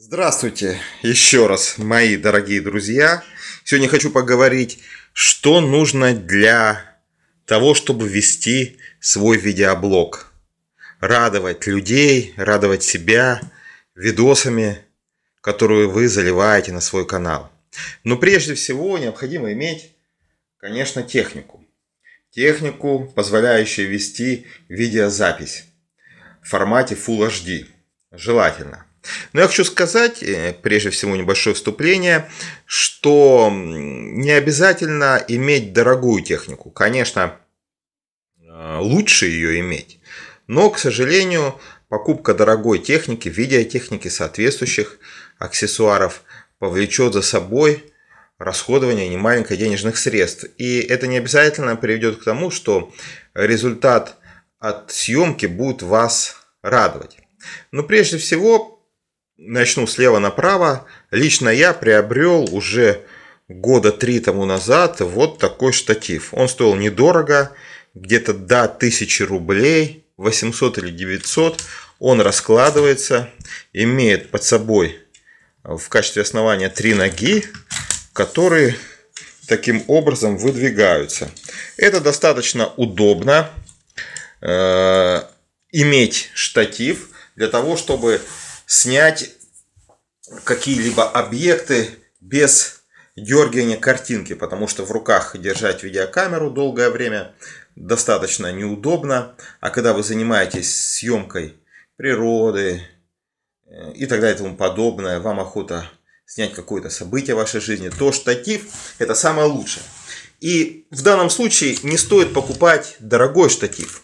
Здравствуйте еще раз, мои дорогие друзья. Сегодня хочу поговорить, что нужно для того, чтобы вести свой видеоблог. Радовать людей, радовать себя видосами, которые вы заливаете на свой канал. Но прежде всего необходимо иметь, конечно, технику. Технику, позволяющую вести видеозапись в формате Full HD. Желательно. Но я хочу сказать, э, прежде всего небольшое вступление, что не обязательно иметь дорогую технику. Конечно, э, лучше ее иметь. Но, к сожалению, покупка дорогой техники, видеотехники, соответствующих аксессуаров повлечет за собой расходование немаленьких денежных средств. И это не обязательно приведет к тому, что результат от съемки будет вас радовать. Но прежде всего начну слева направо. Лично я приобрел уже года три тому назад вот такой штатив. Он стоил недорого, где-то до 1000 рублей, 800 или 900. Он раскладывается, имеет под собой в качестве основания три ноги, которые таким образом выдвигаются. Это достаточно удобно э, иметь штатив для того, чтобы снять какие-либо объекты без дергания картинки, потому что в руках держать видеокамеру долгое время достаточно неудобно, а когда вы занимаетесь съемкой природы э, и так далее и тому подобное, вам охота снять какое-то событие в вашей жизни, то штатив это самое лучшее. И в данном случае не стоит покупать дорогой штатив.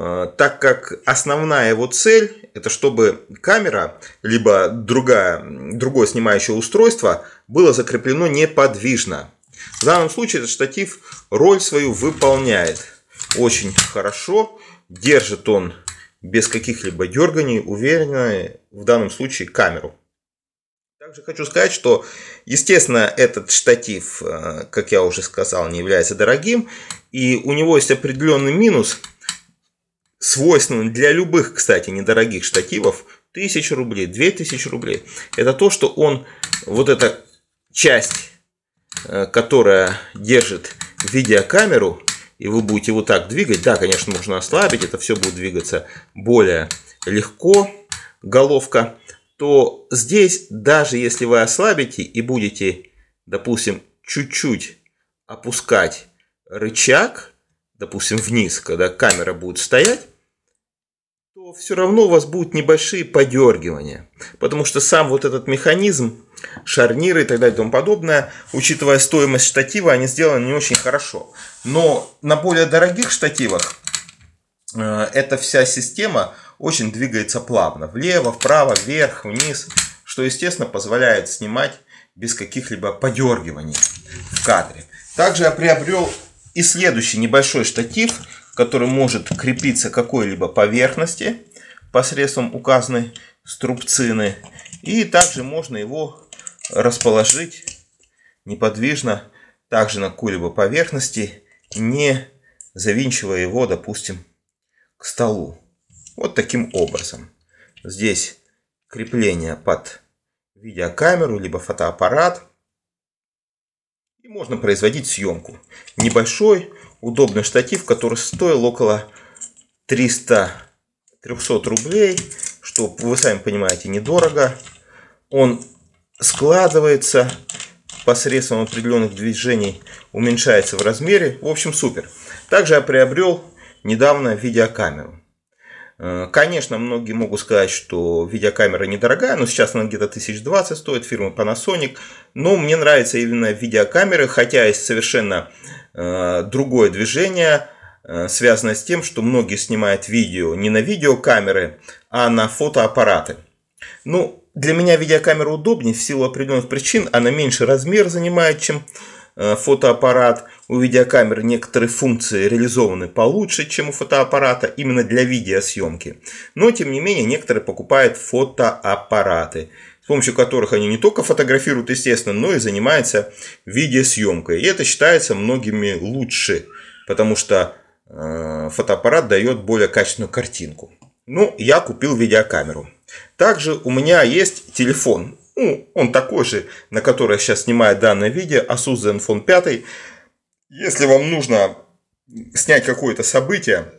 Э, так как основная его цель это чтобы камера либо другая, другое снимающее устройство было закреплено неподвижно. В данном случае этот штатив роль свою выполняет очень хорошо, держит он без каких-либо дерганий, уверенно в данном случае камеру. Также хочу сказать, что, естественно, этот штатив, э, как я уже сказал, не является дорогим, и у него есть определенный минус – свойственным для любых, кстати, недорогих штативов, 1000 рублей, 2000 рублей. Это то, что он, вот эта часть, э, которая держит видеокамеру, и вы будете вот так двигать, да, конечно, можно ослабить, это все будет двигаться более легко, головка, то здесь, даже если вы ослабите и будете, допустим, чуть-чуть опускать рычаг, допустим, вниз, когда камера будет стоять, то все равно у вас будут небольшие подергивания. Потому что сам вот этот механизм, шарниры и так далее и тому подобное, учитывая стоимость штатива, они сделаны не очень хорошо. Но на более дорогих штативах э, эта вся система очень двигается плавно. Влево, вправо, вверх, вниз. Что, естественно, позволяет снимать без каких-либо подергиваний в кадре. Также я приобрел и следующий небольшой штатив, который может крепиться к какой-либо поверхности посредством указанной струбцины. И также можно его расположить неподвижно также на какой-либо поверхности, не завинчивая его, допустим, к столу. Вот таким образом. Здесь крепление под видеокамеру, либо фотоаппарат. И можно производить съемку. Небольшой, удобный штатив, который стоил около 300 300 рублей, что вы сами понимаете недорого. Он складывается посредством определенных движений, уменьшается в размере. В общем, супер. Также я приобрел недавно видеокамеру. Э, конечно, многие могут сказать, что видеокамера недорогая, но сейчас она где-то 1020 стоит, фирмы Panasonic. Но мне нравится именно видеокамеры, хотя есть совершенно э, другое движение, э, связанное с тем, что многие снимают видео не на видеокамеры, а на фотоаппараты. Ну, для меня видеокамера удобнее в силу определенных причин. Она меньше размер занимает, чем фотоаппарат. У видеокамеры некоторые функции реализованы получше, чем у фотоаппарата, именно для видеосъемки. Но, тем не менее, некоторые покупают фотоаппараты, с помощью которых они не только фотографируют, естественно, но и занимаются видеосъемкой. И это считается многими лучше, потому что э, фотоаппарат дает более качественную картинку. Ну, я купил видеокамеру. Также у меня есть телефон. Ну, он такой же, на который сейчас снимаю данное видео, Asus Zenfone 5. Если вам нужно снять какое-то событие,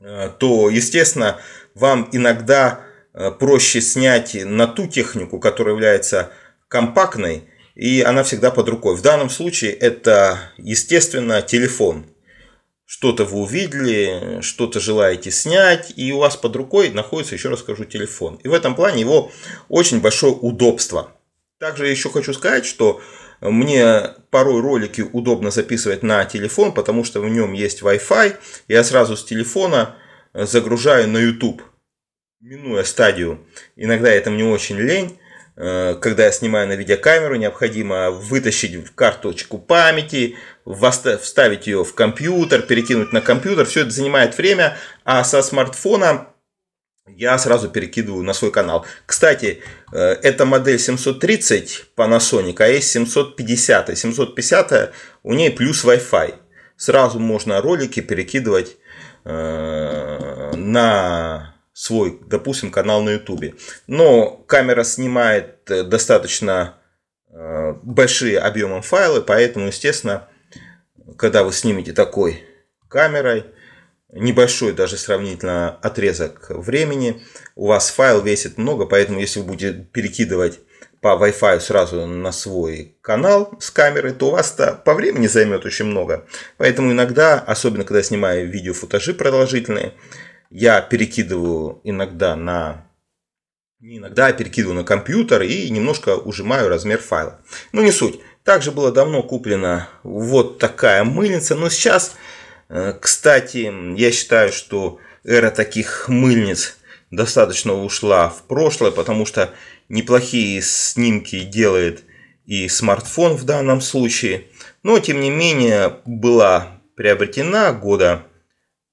э, то, естественно, вам иногда э, проще снять на ту технику, которая является компактной, и она всегда под рукой. В данном случае это, естественно, телефон. Что-то вы увидели, что-то желаете снять, и у вас под рукой находится, еще раз скажу, телефон. И в этом плане его очень большое удобство. Также еще хочу сказать, что мне порой ролики удобно записывать на телефон, потому что в нем есть Wi-Fi. Я сразу с телефона загружаю на YouTube, минуя стадию. Иногда это мне очень лень. Э, когда я снимаю на видеокамеру, необходимо вытащить карточку памяти, вставить ее в компьютер, перекинуть на компьютер. Все это занимает время, а со смартфона я сразу перекидываю на свой канал. Кстати, э, это модель 730 Panasonic, а есть 750. 750 у ней плюс Wi-Fi. Сразу можно ролики перекидывать э, на свой, допустим, канал на YouTube. Но камера снимает э, достаточно э, большие объемы файлы, поэтому, естественно, когда вы снимете такой камерой, небольшой даже сравнительно отрезок времени, у вас файл весит много, поэтому если вы будете перекидывать по Wi-Fi сразу на свой канал с камеры, то у вас -то по времени займет очень много. Поэтому иногда, особенно когда я снимаю видео-футажи продолжительные, я перекидываю иногда на не иногда, а перекидываю на компьютер и немножко ужимаю размер файла. Ну, не суть. Также было давно куплена вот такая мыльница, но сейчас, э, кстати, я считаю, что эра таких мыльниц достаточно ушла в прошлое, потому что неплохие снимки делает и смартфон в данном случае. Но, тем не менее, была приобретена года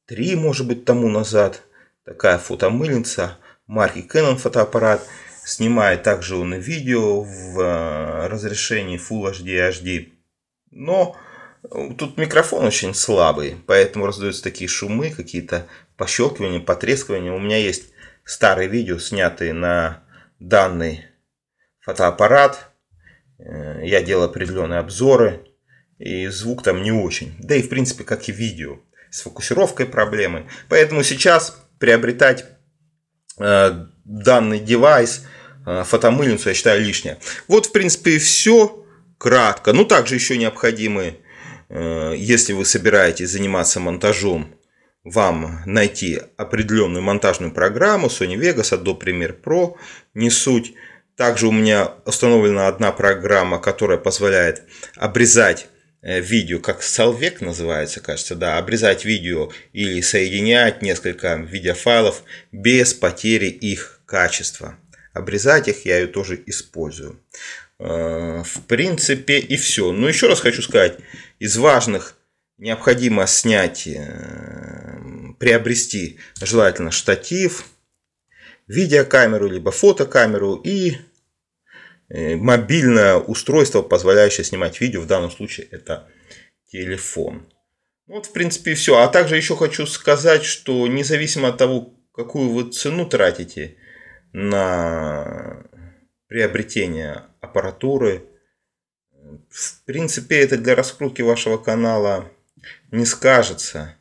три, может быть, тому назад. Такая фотомыльница марки Canon фотоаппарат. Снимает также он и видео в э, разрешении Full HD HD. Но э, тут микрофон очень слабый, поэтому раздаются такие шумы, какие-то пощелкивания, потрескивания. У меня есть старые видео, снятые на данный фотоаппарат. Э, я делал определенные обзоры, и звук там не очень. Да и в принципе, как и видео с фокусировкой проблемы. Поэтому сейчас приобретать э, данный девайс, э, фотомыльницу, я считаю лишнее. Вот, в принципе, все кратко. Ну, также еще необходимы, э, если вы собираетесь заниматься монтажом, вам найти определенную монтажную программу Sony Vegas, Adobe Premiere Pro, не суть. Также у меня установлена одна программа, которая позволяет обрезать видео, как салвек называется, кажется, да, обрезать видео или соединять несколько видеофайлов без потери их качества. Обрезать их я ее тоже использую. Э, в принципе и все. Но еще раз хочу сказать, из важных необходимо снять, э, приобрести желательно штатив, видеокамеру, либо фотокамеру и Э, мобильное устройство, позволяющее снимать видео, в данном случае это телефон. Ну вот, в принципе, все. А также еще хочу сказать, что независимо от того, какую вы цену тратите на приобретение аппаратуры, в принципе, это для раскрутки вашего канала не скажется.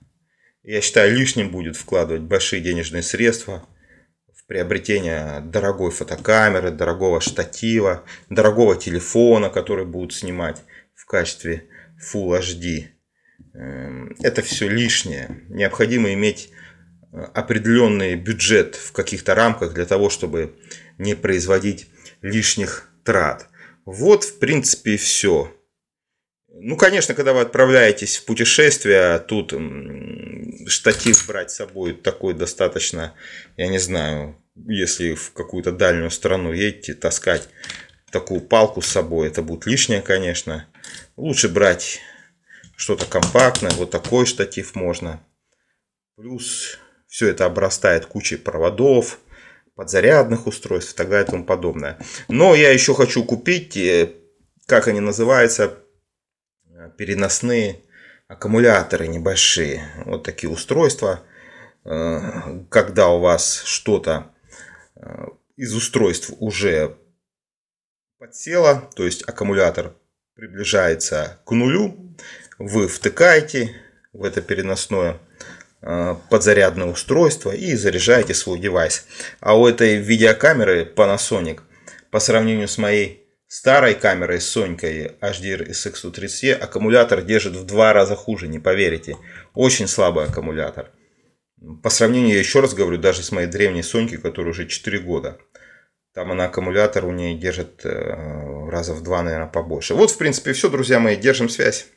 Я считаю, лишним будет вкладывать большие денежные средства – приобретение дорогой фотокамеры, дорогого штатива, дорогого телефона, который будут снимать в качестве Full HD. Эм, это все лишнее. Необходимо иметь э, определенный бюджет в каких-то рамках для того, чтобы не производить лишних трат. Вот, в принципе, все. Ну, конечно, когда вы отправляетесь в путешествие, тут штатив брать с собой такой достаточно, я не знаю, если в какую-то дальнюю страну едете, таскать такую палку с собой, это будет лишнее, конечно. Лучше брать что-то компактное, вот такой штатив можно. Плюс все это обрастает кучей проводов, подзарядных устройств и так далее и тому подобное. Но я еще хочу купить, э, как они называются, переносные аккумуляторы небольшие. Вот такие устройства. Э, когда у вас что-то из устройств уже подсела, то есть аккумулятор приближается к нулю, вы втыкаете в это переносное э, подзарядное устройство и заряжаете свой девайс. А у этой видеокамеры Panasonic по сравнению с моей старой камерой с Сонькой HDR SX130 аккумулятор держит в два раза хуже, не поверите. Очень слабый аккумулятор. По сравнению, я еще раз говорю, даже с моей древней Соньки, которой уже 4 года. Там она аккумулятор у нее держит э, раза в два, наверное, побольше. Вот, в принципе, все, друзья мои. Держим связь.